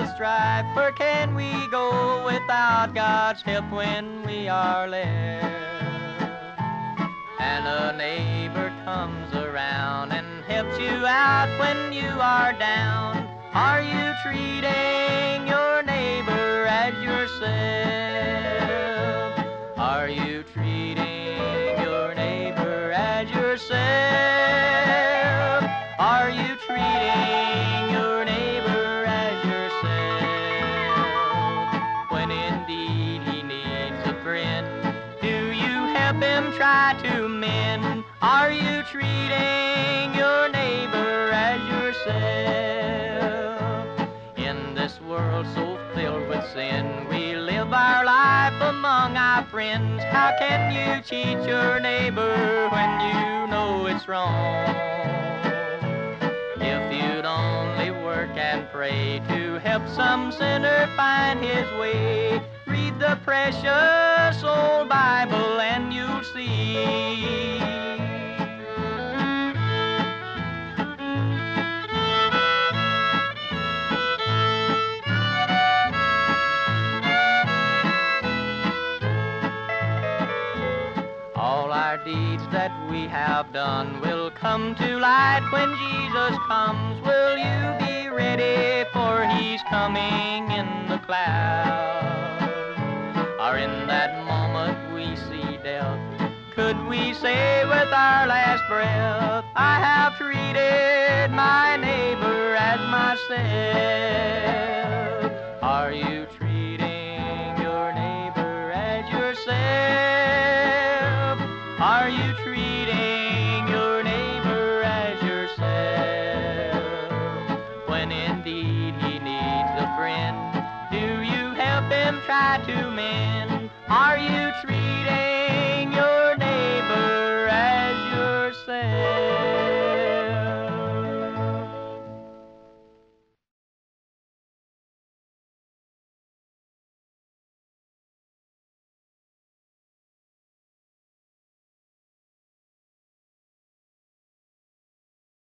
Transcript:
the strife. for can we go without God's help when we are left? And a neighbor comes around and helps you out when you are down. Are you treating your neighbor as yourself? Are you treating your neighbor as yourself? Him try to mend? Are you treating your neighbor as yourself? In this world so filled with sin, we live our life among our friends. How can you cheat your neighbor when you know it's wrong? If you'd only work and pray to help some sinner find his way, read the precious old Bible see. All our deeds that we have done will come to light when Jesus comes. Will you be ready for he's coming in the cloud? Or in that we say with our last breath, I have treated my neighbor as myself? Are you treating your neighbor as yourself? Are you treating your neighbor as yourself? When indeed he needs a friend, do you help him try to mend?